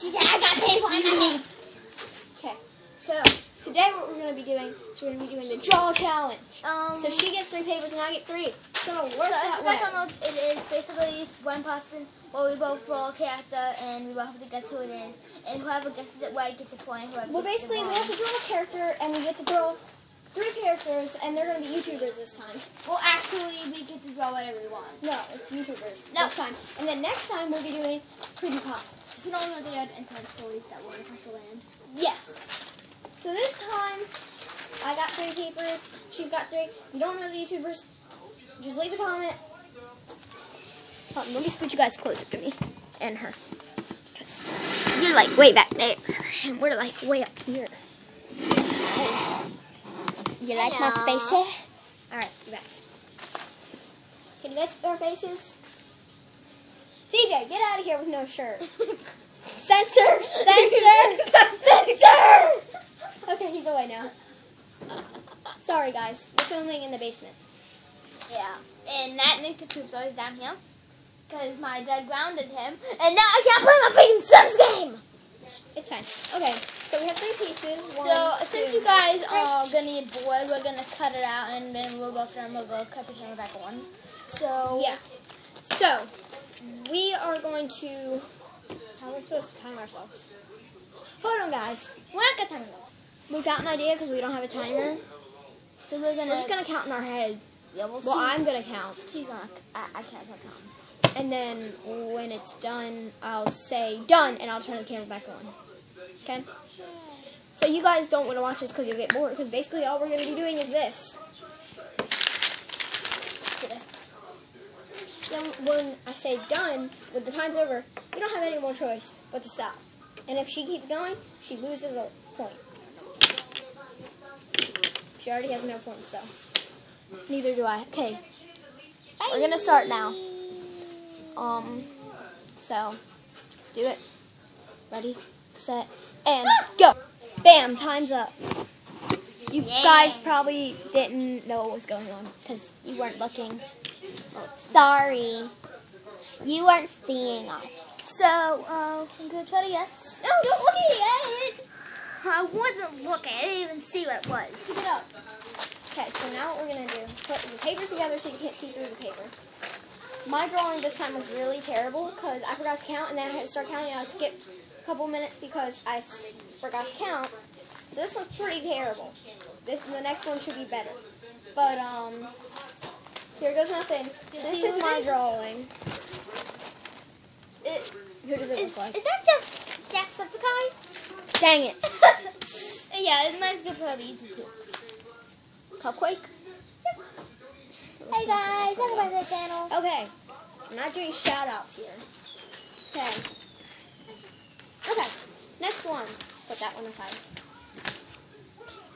She said I got paid for nothing. Okay, so today what we're going to be doing is we're going to be doing the draw challenge. So she gets three papers and I get three. It's going to so work if you guys way. don't know, it is basically one person. Well, we both draw a character, and we both have to guess who it is. And whoever guesses it right gets a point. Whoever Well, basically, we have to draw a character, and we get to draw three characters, and they're going to be YouTubers this time. Well, actually, we get to draw whatever we want. No, it's YouTubers No. this time. And then next time, we'll be doing creepypastas. Don't know the other inside stories that were across the land. Yes. So this time, I got three papers. She's got three. If you don't know the YouTubers, just leave a comment. Hold on, let me scoot you guys closer to me and her. You're like way back there, and we're like way up here. You like my Hello. face here? All right, you back. Can you guys see our faces? CJ, get out of here with no shirt. Censor! Censor! Censor! Okay, he's away now. Sorry, guys. We're filming in the basement. Yeah, and that Ninkatoop's always down here. Because my dad grounded him, and now I can't play my freaking Sims game! It's fine. Okay, so we have three pieces. One, So, uh, since two, you guys three. are gonna need board, we're gonna cut it out, and then we'll go from we'll go cut the camera back on. So, Yeah. So, we are going to. How are we supposed to time ourselves? Hold on, guys. we're not gonna time it. We've got an idea because we don't have a timer. So we're gonna. We're just gonna count in our head. Yeah, well, Well, I'm gonna count. She's not. I, I can't time. And then when it's done, I'll say done, and I'll turn the camera back on. So you guys don't want to watch this because you'll get bored. Because basically all we're going to be doing is this. Then when I say done, when the time's over, you don't have any more choice but to stop. And if she keeps going, she loses a point. She already has no points though. Neither do I. Okay. We're gonna start now. Um, so let's do it. Ready, set, and go. Bam! Time's up. You Yeah. guys probably didn't know what was going on because you weren't looking. Oh, sorry, you weren't seeing us. So, uh, I'm gonna try to guess. No, don't look at it. I wasn't looking. I didn't even see what it was. Pick it up. Okay, so now what we're gonna do is put the papers together so you can't see through the paper. My drawing this time was really terrible because I forgot to count, and then I had to start counting. And I skipped a couple minutes because I s- forgot to count. So this one's pretty terrible. This the next one should be better. But um, here goes nothing. This is my drawing. It, Who does it is, look like? is that Jack, Jacksepticeye? Dang it! yeah, mine's gonna probably easy too. Cupquake. Hey guys, welcome back to the channel. Okay, I'm not doing shout outs here. Okay, next one. Put that one aside.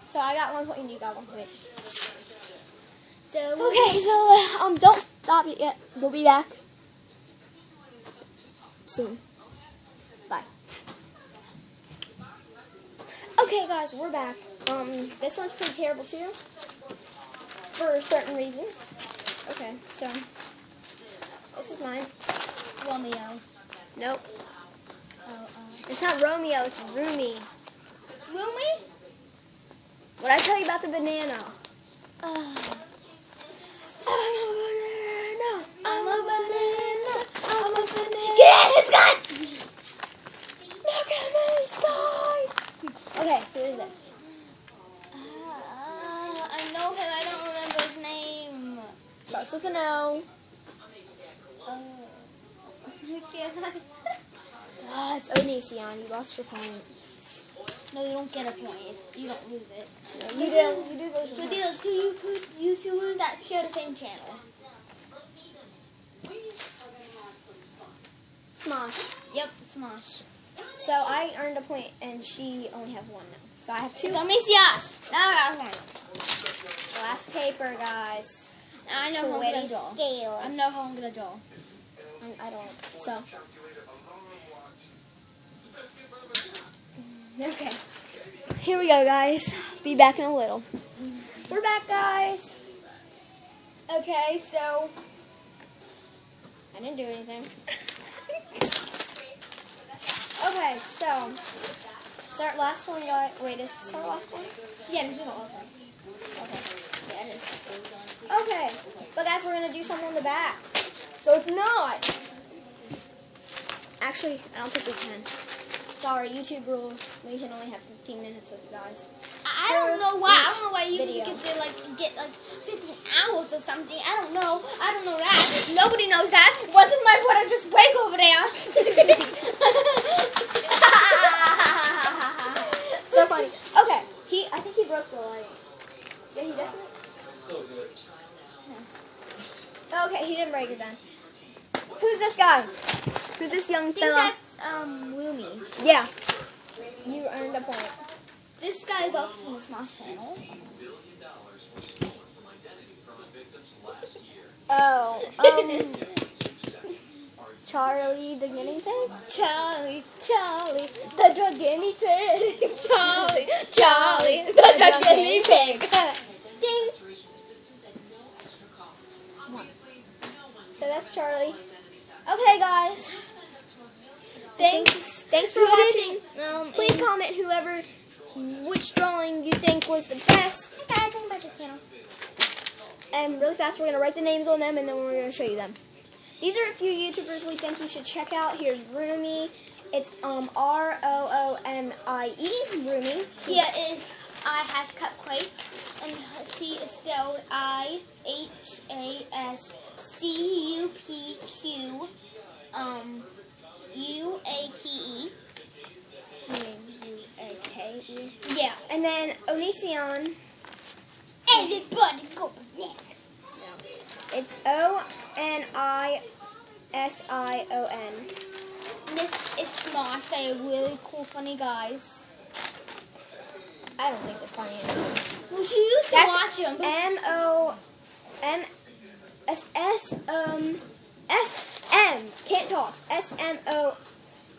So I got one point and you got one point. So, Okay, so uh, um, don't stop it yet. We'll be back soon. Bye. Okay, guys, we're back. Um, this one's pretty terrible too, for certain reasons. Okay, so this is mine. Romeo. Nope, not Romeo. It's Roomie. Roomie? What I tell you about the banana? Uh, I'm a banana. I'm a banana. I'm a banana. get out of his gun! Look at me, sky. Okay, who is it? Uh, I know him. I don't remember his name. Starts with an O. Uh, can't I? Ah, it's Onision. You lost your point. No, you don't get a point if you don't lose it. You do. You do lose your But point. the two you YouTubers that share the same channel. Smosh. Yep, Smosh. So I earned a point, and she only has one now. So I have two. Let me see us. Now I got one. Last paper, guys. I know how I'm gonna draw. I know how I'm gonna draw. I don't. So. Okay. Here we go, guys. Be back in a little. We're back, guys. Okay, so I didn't do anything. okay, so is start last one. Wait, is this our last one? Yeah, this is the last one. Okay. Okay, but guys, we're gonna do something on the back. So it's not. Actually, I don't think we can. Sorry, YouTube rules. We can only have 15 minutes with you guys. I I don't know why. I don't know why you Video. get to like get like 15 hours or something. I don't know. I don't know that. Nobody knows that. Wasn't my brother just wake over there? so funny. Okay, he. I think he broke the light. Yeah, he definitely. Okay, he didn't break it then. Who's this guy? Who's this young I fella? Um Lumi. Yeah. You earned a point. This guy is also from the Smosh channel. Oh, um, Charlie the guinea pig. Charlie, Charlie, the drug guinea pig. Charlie, Charlie, the drug guinea pig. Ding. So that's Charlie. Okay, guys. Thanks. For watching. Um, Please comment whoever, which drawing you think was the best. Hey guys, welcome back to the channel. And really fast, we're going to write the names on them and then we're going to show you them. These are a few YouTubers we think you should check out. Here's Roomie. It's um R O O M I E, Roomie. Here is I has Cupquake, and she is spelled I H A S C U P Q um U A K E. Yeah. And then Onision, Everybody go bananas. it's O N I S I O N. This is Smosh. They are really cool, funny guys. I don't think they're funny anymore. Well, she used to That's watch them. M O M S S um S can't talk S M O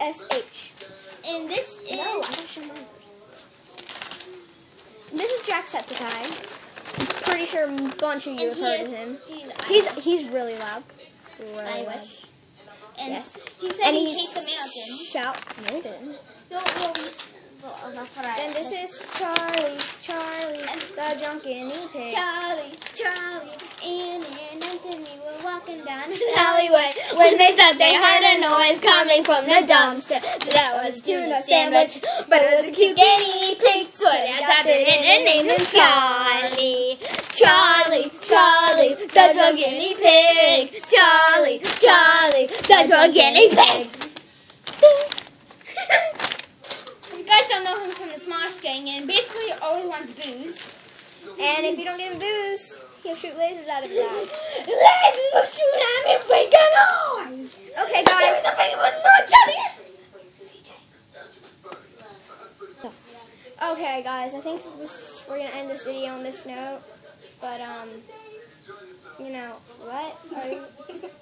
S H. And this is No, I gotta show mine. This is Jacksepticeye. Pretty sure a bunch of you and have he heard is, of him. He's, He's he's really loud. Really I loud. wish. And Yes. he said And he he's hates Americans. shout. No, he didn't. Well, well, well, that's what I. Then this is Charlie, Charlie, the drunk guinea pig. Charlie, Charlie, and and walking down an alleyway when they thought they heard a noise coming from the dumpster. That was tuna sandwich, but it was a cute guinea pig, so they adopted it and named him Charlie. Charlie, Charlie, the drunk guinea pig. Charlie, Charlie, the drunk guinea pig. If you guys don't know him from the Smosh Gang, and basically all he wants booze. And if you don't give him booze, he'll shoot lasers out of his eyes. Let's go shoot at me, we can eyes. Okay, There guys. was something it was not Johnny. Okay, guys, I think we're gonna end this video on this note. But um, you know what?